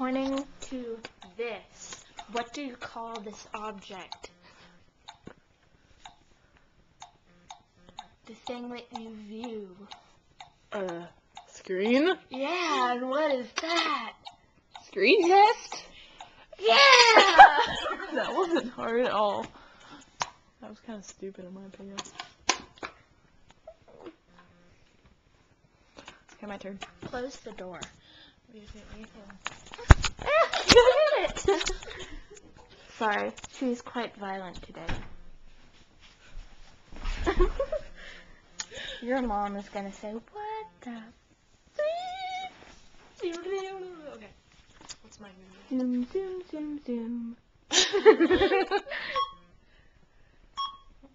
pointing to this. What do you call this object? The thing that you view. Uh, screen? Yeah, and what is that? Screen test? Yeah! that wasn't hard at all. That was kind of stupid in my opinion. Okay, my turn. Close the door. Sorry, she's quite violent today. Your mom is gonna say, what the? Okay. What's my movie? Zoom, zoom, zoom, zoom. don't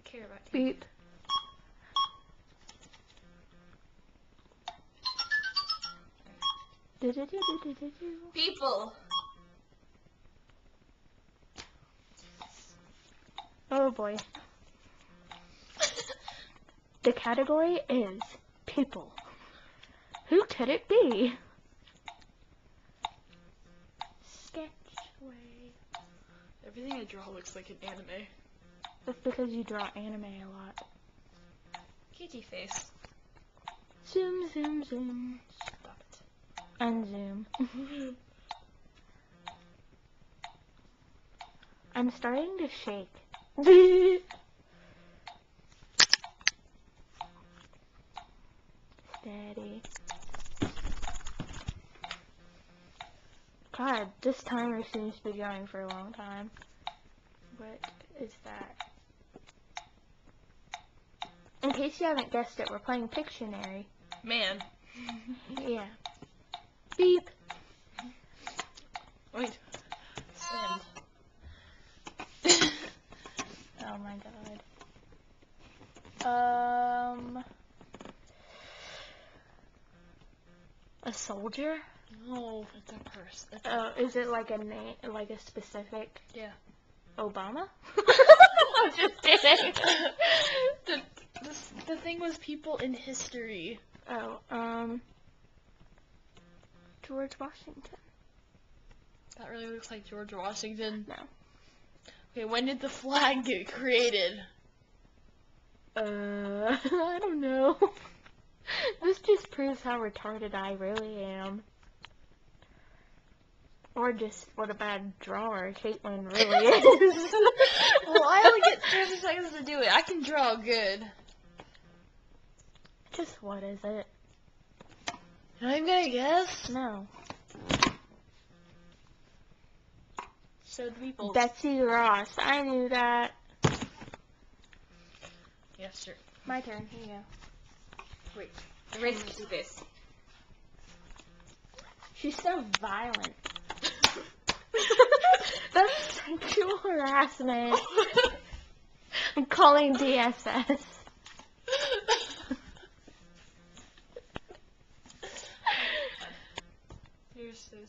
care about you. Beep. People. Oh boy. The category is people. Who could it be? Sketchway. Everything I draw looks like an anime. That's because you draw anime a lot. Kitty face. Zoom, zoom, zoom. And zoom. I'm starting to shake. Steady. God, this timer seems to be going for a long time. What is that? In case you haven't guessed it, we're playing Pictionary. Man. Yeah. Beep. Wait. Send. Oh my god. Um. A soldier? No, it's a person. It's Oh, is it like a name, like a specific? Yeah. Obama? I'm just kidding. the, the, the thing was people in history. oh, um. George Washington. That really looks like George Washington. No. Okay, when did the flag get created? Uh, I don't know. this just proves how retarded I really am. Or just what a bad drawer Kaitlyn really is. well, I only get 30 seconds to do it. I can draw good. just what is it? I'm gonna guess. No. So the people. Betsy Ross. I knew that. yes, sir. My turn. Here you go. Wait. Erase do this. She's so violent. That's sexual harassment. I'm calling DSS.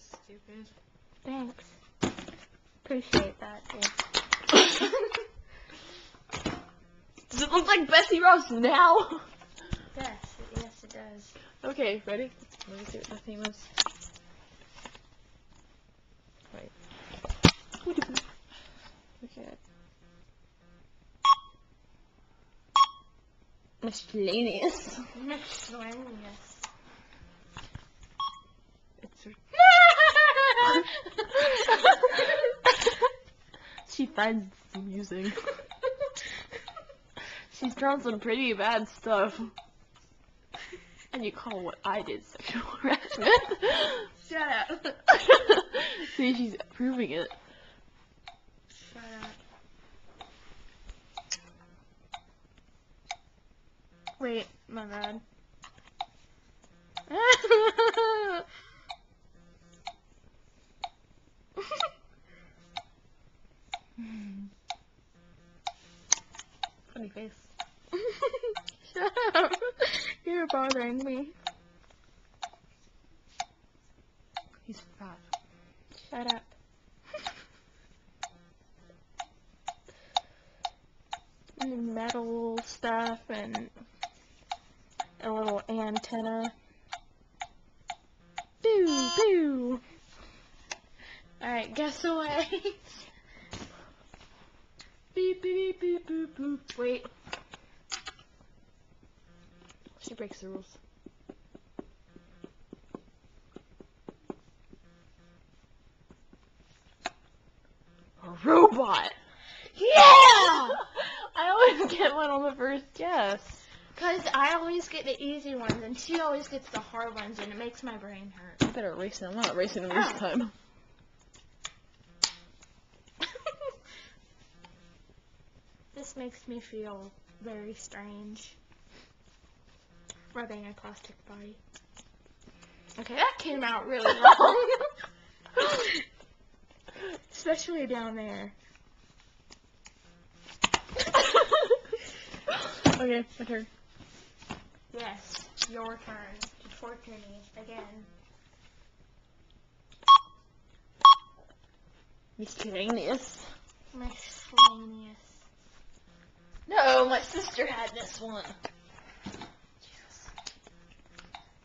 Stupid. Thanks. Appreciate that. dude. Does it look like Bessie Ross now? Yes, yes it does. Okay, ready? Let me see what the theme is. Wait. Okay. Miscellaneous. Miscellaneous. It's she finds it amusing. She's drawn some pretty bad stuff. And you call what I did sexual harassment? Shut up. See, she's proving it. Shut up. Wait, my bad. Funny face. Shut up. You're bothering me. He's fat. Shut up. Metal stuff and a little antenna. Boo, boo. Alright, guess away. Beep, beep, beep, beep, boop, boop. Wait. She breaks the rules. A robot. Yeah! I always get one on the first guess. Because I always get the easy ones, and she always gets the hard ones, and it makes my brain hurt. I better erase it. I'm not erasing them this Oh. time. This makes me feel very strange. Rubbing a plastic body. Okay, that came out really wrong. Especially down there. okay, my turn. Yes, your turn to torture me again. Miscellaneous. Miscellaneous. No, my sister had this one.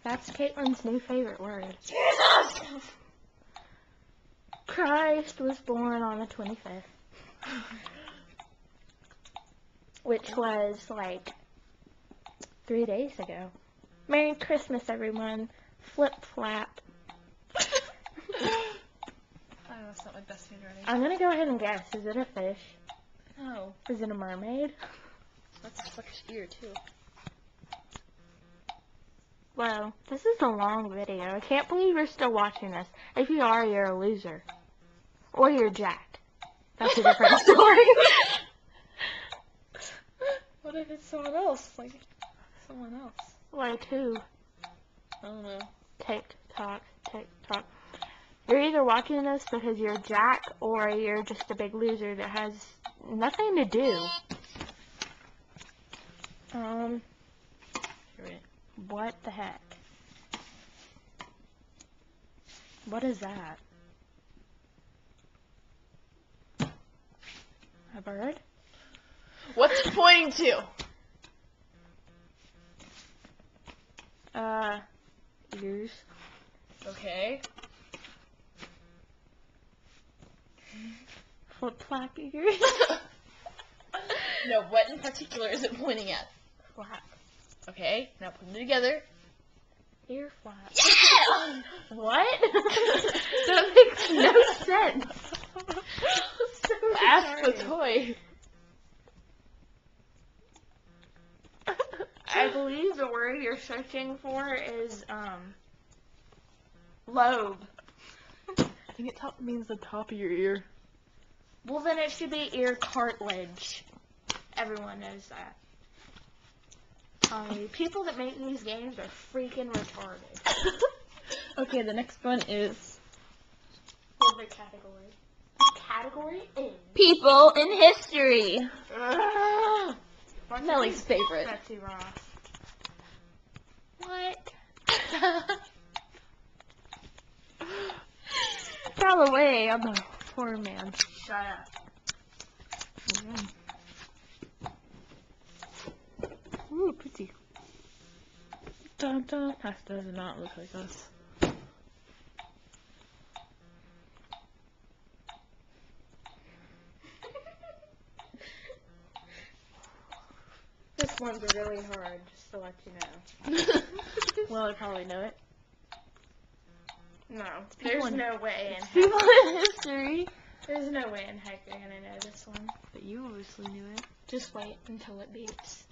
That's Kaitlyn's new favorite word. Jesus! Christ was born on the 25th. Which was like three days ago. Merry Christmas, everyone. Flip flap. Oh, that's not my best handwriting. I'm gonna go ahead and guess. Is it a fish? No, Is it a mermaid? that's a sucker's ear too. Well, this is a long video. I can't believe you're still watching this. If you are, you're a loser. Or you're Jack. That's a different story. what if it's someone else? Like, someone else. like who? I don't know. Tick tock, tick tock. You're either watching this because you're Jack or you're just a big loser that has nothing to do. Um, what the heck? What is that? A bird? What's it pointing to? Uh, ears. Okay. Flip flap ears. no, what in particular is it pointing at? flap. Okay, now put them together. Ear flap. Yeah! What? that makes no sense. So Ask the toy. I believe the word you're searching for is um lobe. I think it top means the top of your ear. Well, then it should be ear cartilage. Everyone knows that. Um, people that make these games are freaking retarded. okay, the next one is What the category? The category is. people in history. Ugh. Mellie's favorite. Betsy Ross. What? Fell away on the poor man. Shut up. Ooh, pretty. Dun dun. That does not look like us. This one's really hard, just to let you know. well, I probably know it. No, People there's in- no way in heck. People in history. There's no way in heck you're gonna know this one. But you obviously knew it. Just wait until it beeps.